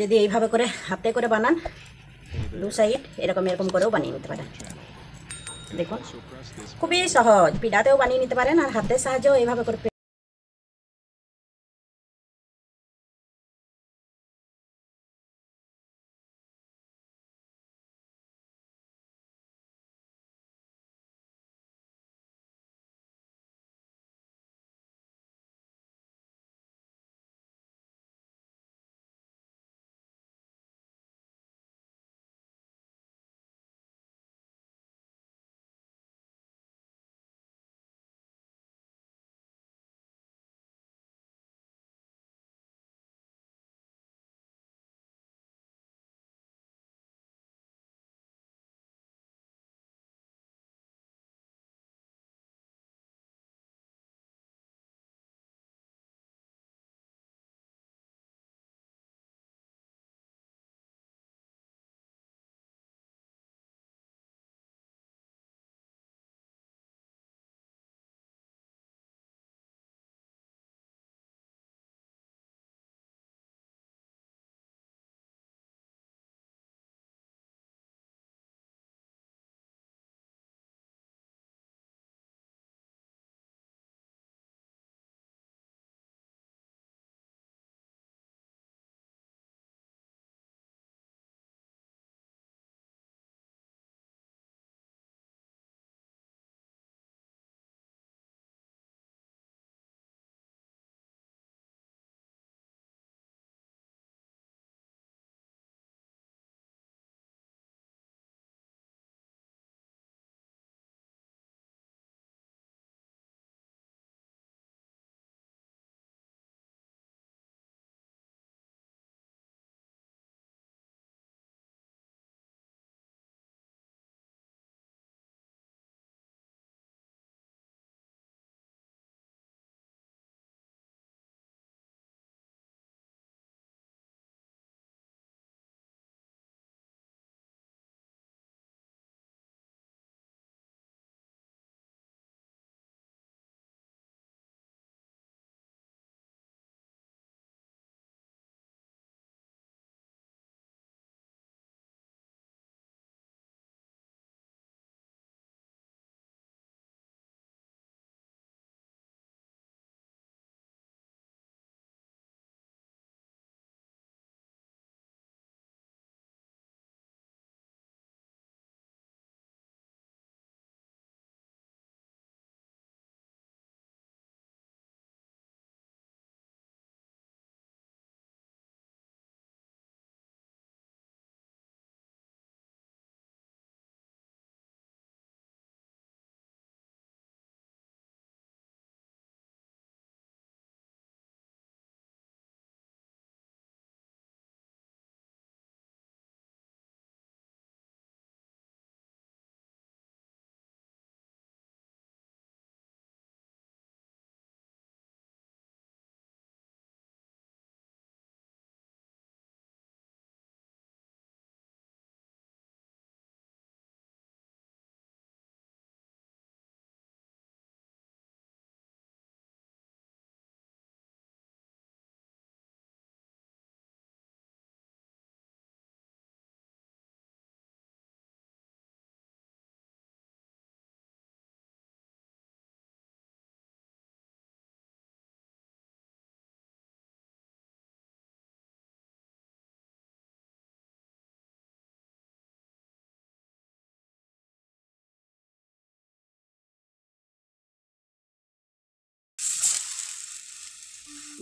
যদি এইভাবে করে হাতে করে বানান, দু সাইড এরকম এরকম করেও বানিয়ে নিতে পারেন। দেখুন, খুবই সহজ। পিঠাতেও বানিয়ে নিতে পারেন আর হাতের সাহায্যেও এইভাবে করে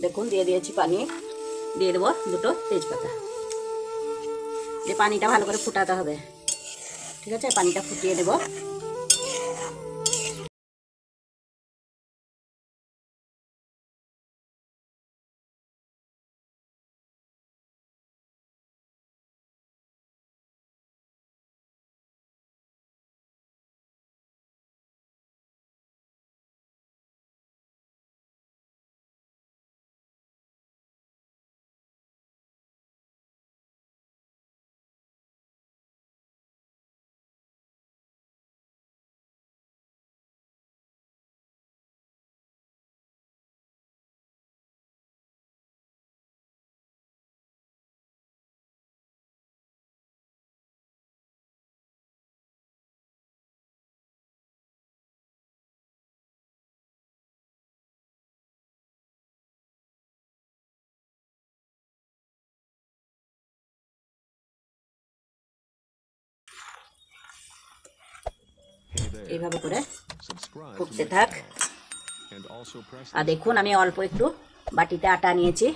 দেখুন, দিয়ে দিয়েছি পানি। দিয়ে দেবো দুটো তেজপাতা। দিয়ে পানিটা ভালো করে ফুটাতে হবে। ঠিক আছে? পানিটা ফুটিয়ে দেবো। এইভাবে করে ফুটতে থাক। আর দেখুন আমি অল্প একটু বাটিতে আটা নিয়েছি।